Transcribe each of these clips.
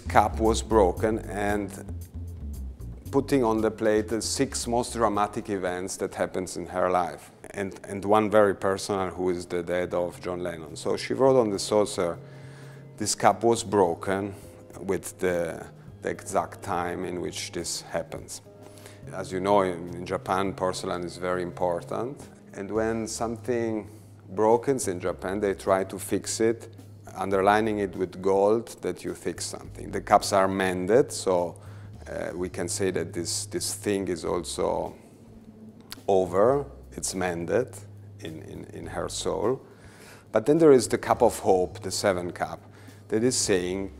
cup was broken and putting on the plate the six most dramatic events that happens in her life. And, and one very personal, who is the death of John Lennon. So she wrote on the saucer, this cup was broken with the, the exact time in which this happens. As you know, in, Japan, porcelain is very important. And when something brokens in Japan, they try to fix it, underlining it with gold that you fix something. The cups are mended, so uh, we can say that this, this thing is also over, it's mended in, in, in her soul. But then there is the cup of hope, the seven cup, that is saying,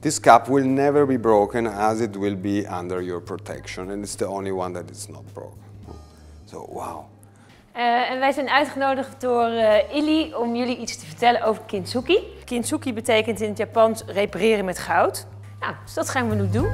this cup will never be broken as it will be under your protection. And it's the only one that is not broken. So, wow. Uh, en wij zijn uitgenodigd door uh, Illy om jullie iets te vertellen over kintsugi. Kintsugi betekent in het Japans repareren met goud. Nou, dus dat gaan we nu doen.